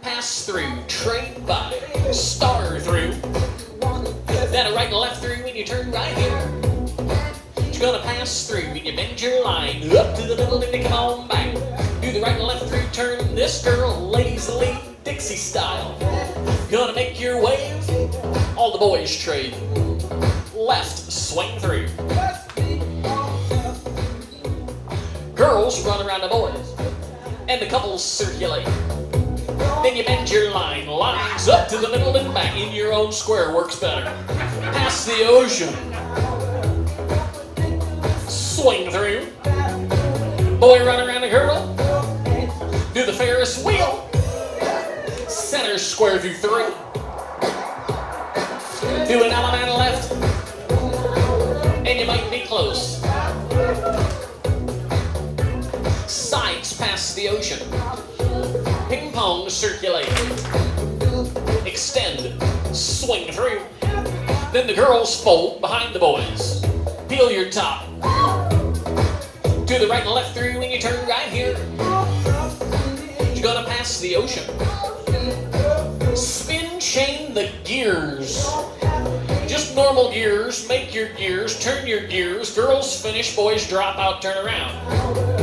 Pass through, trade by, star through. Then a right and left through when you turn right here. You're gonna pass through when you bend your line up to the middle and then come back. Do the right and left through turn. This girl, ladies Dixie style. Gonna make your wave. All the boys trade. Left, swing through. Girls run around the boys, and the couples circulate. Then you bend your line, lines up to the middle and back in your own square works better. Pass the ocean, swing through. Boy run around a girl, do the Ferris wheel. Center square through three. Do an Alabama Sides the ocean. Ping pong circulate. Extend. Swing through. Then the girls fold behind the boys. Peel your top. To the right and left through when you turn right here. You're gonna pass the ocean. Spin chain the gears. Just normal gears, make your gears, turn your gears. Girls finish, boys drop out, turn around.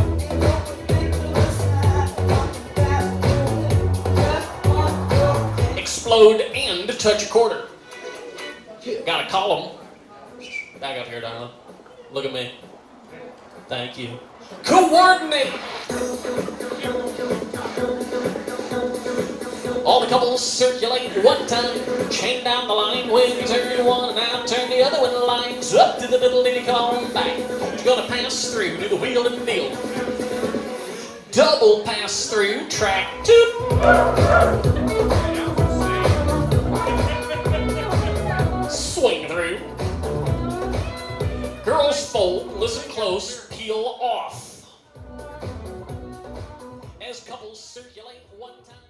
Explode and touch a quarter. Got a column. Back up here, darling. Look at me. Thank you. Coordinate. All the couples circulate one time. Chain down the line when you turn one and out, turn the other one lines up to the middle, then you on back. You're gonna pass through, do the wheel and deal. Double pass through, track two. Girls fold, listen close, peel off. As couples circulate one time.